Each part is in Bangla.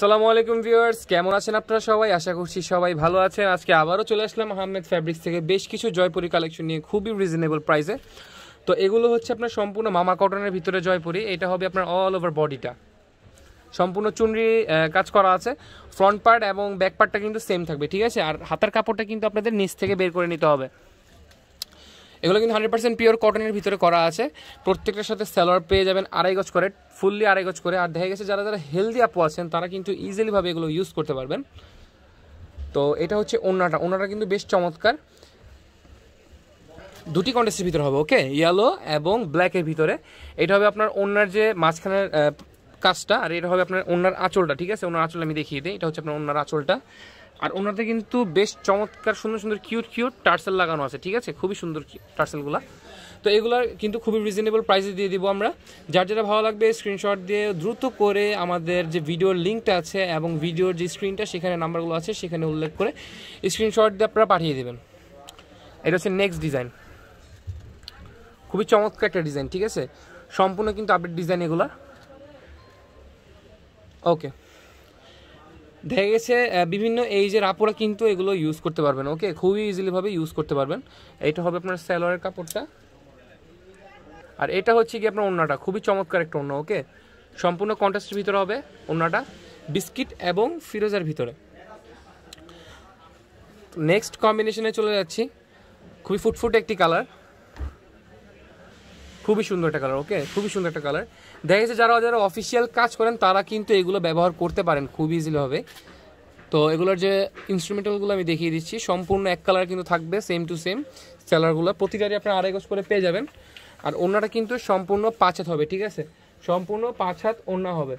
আসসালামু আলাইকুম ভিউয়ার্স, কেমন আছেন আপনারা সবাই? আশা করছি সবাই ভালো আছেন। আজকে আবারও চলে আসলাম আহমেদ ফ্যাব্রিক্স থেকে। বেশ কিছু জয়পুরি কালেকশন নিয়ে খুবই রিজনেবল প্রাইসে তো এগুলো হচ্ছে আপনার সম্পূর্ণ মামা কটনের ভিতরে জয়পুরি। এটা হবে আপনার অল ওভার বডিটা সম্পূর্ণ চুনরি কাজ করা আছে। ফ্রন্ট পার্ট এবং ব্যাক পার্টটা কিন্তু সেম থাকবে, ঠিক আছে? আর হাতার কাপড়টা কিন্তু আপনাদের নিচ থেকে বের করে নিতে হবে। এগুলো কিন্তু হান্ড্রেড পার্সেন্ট পিওর কটনের ভিতরে করা আছে। প্রত্যেকটার সাথে স্যালোয়ার পেয়ে যাবেন আড়াই গজ করে ফুললি আড়াই গজ করে। আর দেখা গেছে যারা যারা হেলদি আপু আছেন, তারা কিন্তু ইজিলিভাবে এগুলো ইউজ করতে পারবেন। তো এটা হচ্ছে ওনাটা ওনাটা কিন্তু বেশ চমৎকার। দুটি কন্টেস্টের ভিতরে হবে ওকে ইয়েলো এবং ব্ল্যাকের ভিতরে। এটা হবে আপনার ওনার যে মাঝখানের কাজটা, আর এটা হবে আপনার ওনার আঁচলটা, ঠিক আছে? ওনার আঁচল আমি দেখিয়ে দিই। এটা হচ্ছে আপনার ওনার আঁচলটা। আর ওনাতে কিন্তু বেশ চমৎকার, সুন্দর সুন্দর কিউট কিউট টার্সেল লাগানো আছে, ঠিক আছে? খুবই সুন্দর টার্সেলগুলো। তো এগুলার কিন্তু খুবই রিজনেবল প্রাইসে দিয়ে দিব আমরা। যার যেটা ভালো লাগবে স্ক্রিনশট দিয়ে দ্রুত করে আমাদের যে ভিডিওর লিঙ্কটা আছে এবং ভিডিওর যে স্ক্রিনটা সেখানে নাম্বারগুলো আছে, সেখানে উল্লেখ করে স্ক্রিনশট দিয়ে আপনারা পাঠিয়ে দেবেন। এটা হচ্ছে নেক্সট ডিজাইন খুবই চমৎকার একটা ডিজাইন ঠিক আছে? সম্পূর্ণ কিন্তু আপডেট ডিজাইন এগুলা। ওকে দেখা গেছে বিভিন্ন এইজের আপুরা কিন্তু এগুলো ইউজ করতে পারবেন ওকে খুবই ইজিলিভাবে ইউজ করতে পারবেন। এটা হবে আপনার স্যালোয়ারের কাপড়টা। আর এটা হচ্ছে কি আপনার ওড়নাটা, খুবই চমৎকার একটা ওড়না ওকে সম্পূর্ণ কন্ট্রাস্টের ভিতরে হবে ওড়নাটা, বিস্কিট এবং ফিরোজার ভিতরে। নেক্সট কম্বিনেশনে চলে যাচ্ছি, খুবই ফুটফুট একটি কালার খুবই সুন্দর একটা কালার ওকে খুবই সুন্দর একটা কালার দেখা গেছে যারা যারা অফিসিয়াল কাজ করেন, তারা কিন্তু এগুলো ব্যবহার করতে পারেন খুব ইজিলি হবে তো এগুলোর যে ইনস্ট্রুমেন্টালগুলো আমি দেখিয়ে দিচ্ছি, সম্পূর্ণ এক কালার কিন্তু থাকবে সেম টু সেম সেলারগুলো প্রতিটারই আপনার আড়াই গজ করে পেয়ে যাবেন। আর ওনাটা কিন্তু সম্পূর্ণ পাঁচ হাত হবে, ঠিক আছে? সম্পূর্ণ পাঁচ হাত ওনা হবে।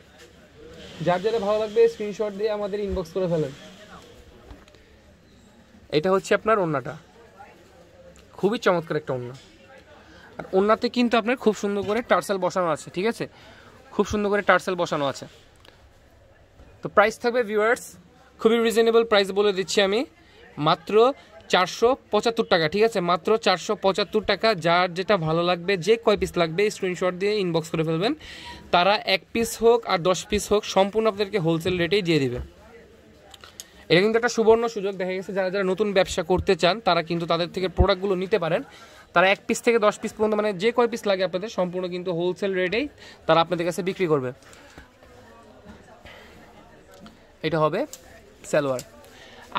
যার যারা ভালো লাগবে স্ক্রিনশট দিয়ে আমাদের ইনবক্স করে ফেলেন। এটা হচ্ছে আপনার ওন্নাটা। খুবই চমৎকার একটা ওন্না। আর ওনাতে কিন্তু আপনার খুব সুন্দর করে টার্সেল বসানো আছে, ঠিক আছে? খুব সুন্দর করে টার্সেল বসানো আছে। তো প্রাইস থাকবে ভিউয়ার্স খুবই রিজনেবল প্রাইস বলে দিচ্ছি আমি। মাত্র চারশো পঁচাত্তর টাকা, ঠিক আছে? মাত্র চারশো পঁচাত্তর টাকা, যার যেটা ভালো লাগবে, যে কয় পিস লাগবে স্ক্রিনশট দিয়ে ইনবক্স করে ফেলবেন। তারা এক পিস হোক আর দশ পিস হোক, সম্পূর্ণ আপনাদেরকে হোলসেল রেটেই দিয়ে দিবে। এটা কিন্তু একটা সুবর্ণ সুযোগ। দেখা গেছে, যারা যারা নতুন ব্যবসা করতে চান, তারা কিন্তু তাদের থেকে প্রোডাক্টগুলো নিতে পারেন। তারা এক পিস থেকে দশ পিস পর্যন্ত মানে যে কয় পিস লাগে আপনাদের, সম্পূর্ণ কিন্তু হোলসেল রেটেই তারা আপনাদের কাছে বিক্রি করবে। এটা হবে সালোয়ার।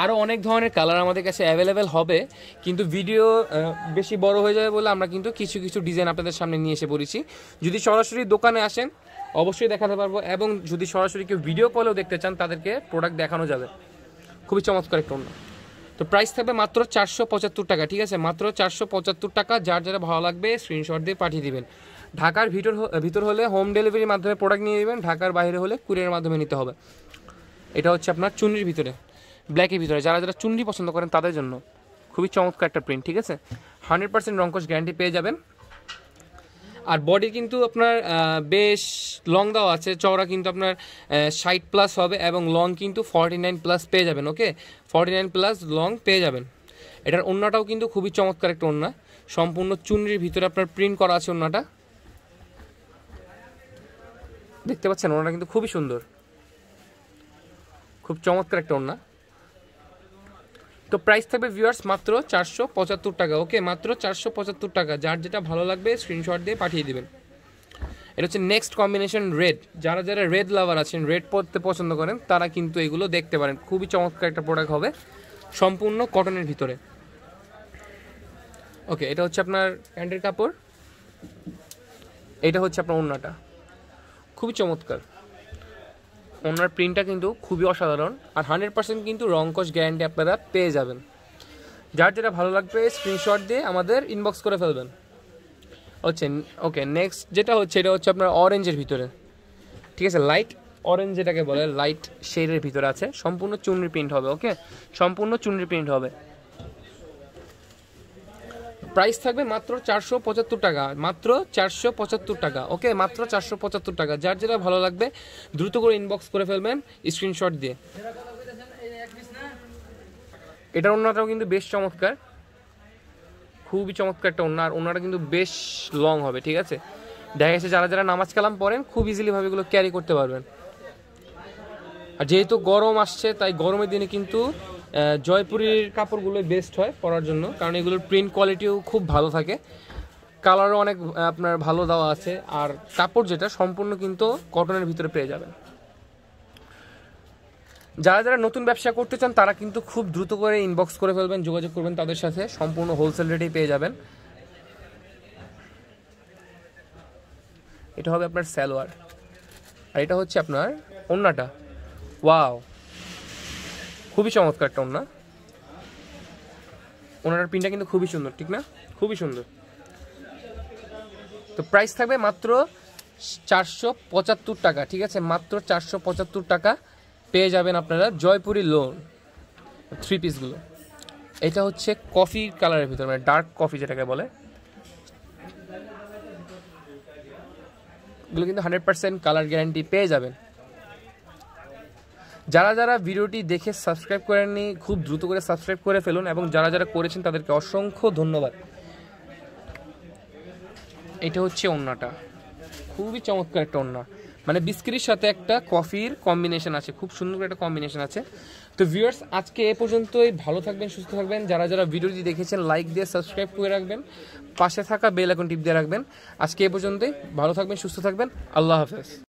আরও অনেক ধরনের কালার আমাদের কাছে অ্যাভেলেবেল হবে, কিন্তু ভিডিও বেশি বড় হয়ে যাবে বলে আমরা কিন্তু কিছু কিছু ডিজাইন আপনাদের সামনে নিয়ে এসে পড়েছি। যদি সরাসরি দোকানে আসেন, অবশ্যই দেখাতে পারব এবং যদি সরাসরি কেউ ভিডিও কলেও দেখতে চান, তাদেরকে প্রোডাক্ট দেখানো যাবে। খুবই চমৎকার একটা অন্য তো প্রাইস থাকবে মাত্র চারশো পঁচাত্তর টাকা, ঠিক আছে? মাত্র চারশো পঁচাত্তর টাকা, যার যারা ভালো লাগবে স্ক্রিনশট দিয়ে পাঠিয়ে দেবেন। ঢাকার ভিতর ভিতর হলে হোম ডেলিভারির মাধ্যমে প্রোডাক্ট নিয়ে নেবেন, ঢাকার বাইরে হলে কুরিয়ার মাধ্যমে নিতে হবে। এটা হচ্ছে আপনার চুন্নির ভিতরে ব্ল্যাকের ভিতরে। যারা যারা চুন্ডি পছন্দ করেন তাদের জন্য। খুবই চমৎকার একটা প্রিন্ট ঠিক আছে? হান্ড্রেড পার্সেন্ট রঙ্কশ গ্যারান্টি পেয়ে যাবেন। আর বডি কিন্তু আপনার বেশ লং দেওয়া আছে। চওড়া কিন্তু আপনার ষাট প্লাস হবে এবং লং কিন্তু ফর্টি নাইন প্লাস পেয়ে যাবেন okay forty nine plus long পেয়ে যাবেন। এটার ওন্নাটাও কিন্তু খুবই চমৎকার একটা ওন্না। সম্পূর্ণ চুনরির ভিতরে আপনার প্রিন্ট করা আছে ওন্নাটা। দেখতে পাচ্ছেন ওনাটা কিন্তু খুবই সুন্দর। খুব চমৎকার একটা ওন্না। তো প্রাইস থাকবে ভিউয়ার্স মাত্র চারশো পঁচাত্তর টাকা। ওকে মাত্র চারশো পঁচাত্তর টাকা। যার যেটা ভালো লাগবে স্ক্রিনশট দিয়ে পাঠিয়ে দেবেন। এটা হচ্ছে নেক্সট কম্বিনেশন রেড যারা যারা রেড লাভার আছেন রেড পরতে পছন্দ করেন, তারা কিন্তু এগুলো দেখতে পারেন। খুবই চমৎকার একটা প্রোডাক্ট হবে সম্পূর্ণ কটনের ভিতরে। ওকে এটা হচ্ছে আপনার প্যান্টের কাপড়। এটা হচ্ছে আপনার ওড়নাটা। খুবই চমৎকার। ওনার প্রিন্টটা কিন্তু খুবই অসাধারণ আর হান্ড্রেড পার্সেন্ট কিন্তু রংকশ গ্যারান্টি আপনারা পেয়ে যাবেন। যার যেটা ভালো লাগবে স্ক্রিনশট দিয়ে আমাদের ইনবক্স করে ফেলবেন। হচ্ছে ওকে নেক্সট যেটা হচ্ছে, এটা হচ্ছে আপনার অরেঞ্জের ভিতরে। ঠিক আছে লাইট অরেঞ্জ যেটাকে বলে লাইট শেডের ভিতরে আছে। সম্পূর্ণ চুনরি প্রিন্ট হবে ওকে সম্পূর্ণ চুনরি প্রিন্ট হবে। প্রাইস থাকবে মাত্র চারশো পঁচাত্তর টাকা, মাত্র চারশো পঁচাত্তর টাকা, ওকে? মাত্র চারশো পঁচাত্তর টাকা, যার যেটা ভালো লাগবে, দ্রুত করে ইনবক্স করে ফেলবেন স্ক্রিনশট দিয়ে। এটার অন্যটাও কিন্তু বেশ চমৎকার। খুবই চমৎকার একটা ওন্না, আর ওন্নাটা কিন্তু বেশ লং হবে, ঠিক আছে? দেখা গেছে যারা যারা নামাজ কালাম পড়েন, খুব ইজিলিভাবে এগুলো ক্যারি করতে পারবেন। আর যেহেতু গরম আসছে, তাই গরমের দিনে কিন্তু জয়পুরের কাপড়গুলো বেস্ট হয় পরার জন্য। কারণ এগুলোর প্রিন্ট কোয়ালিটিও খুব ভালো থাকে। কালারও অনেক আপনার ভালো দেওয়া আছে। আর কাপড় যেটা, সম্পূর্ণ কিন্তু কটনের ভিতরে পেয়ে যাবেন। যারা যারা নতুন ব্যবসা করতে চান, তারা কিন্তু খুব দ্রুত করে ইনবক্স করে ফেলবেন, যোগাযোগ করবেন তাদের সাথে। সম্পূর্ণ হোলসেল রেটেই পেয়ে যাবেন। এটা হবে আপনার স্যালোয়ার আর এটা হচ্ছে আপনার ওন্নাটা। ওয়াও খুবই চমৎকার একটা ওন্না ওনার পিনটা কিন্তু খুবই সুন্দর, ঠিক না? খুবই সুন্দর। তো প্রাইস থাকবে মাত্র চারশো পঁচাত্তর টাকা, ঠিক আছে? মাত্র চারশো পঁচাত্তর টাকা পেয়ে যাবেন আপনারা জয়পুরি লোন থ্রি পিসগুলো এটা হচ্ছে কফি কালারের ভিতরে মানে ডার্ক কফি যেটাকে বলে। এগুলো কিন্তু হান্ড্রেড পার্সেন্ট কালার গ্যারান্টি পেয়ে যাবেন। যারা যারা ভিডিওটি দেখে সাবস্ক্রাইব করেননি, খুব দ্রুত করে সাবস্ক্রাইব করে ফেলুন এবং যারা যারা করেছেন তাদেরকে অসংখ্য ধন্যবাদ। এটা হচ্ছে ওন্নাটা। খুবই চমৎকার একটা ওন্না। মানে বিস্কিটের সাথে একটা কফির কম্বিনেশন আছে, খুব সুন্দর একটা কম্বিনেশন আছে। তো ভিউয়ার্স আজকে এ পর্যন্তই। ভালো থাকবেন, সুস্থ থাকবেন। যারা যারা ভিডিওটি দেখেছেন লাইক দিয়ে সাবস্ক্রাইব করে রাখবেন। পাশে থাকা বেল আইকন টিপ দিয়ে রাখবেন। আজকে এ পর্যন্তই। ভালো থাকবেন, সুস্থ থাকবেন। আল্লাহ হাফেজ।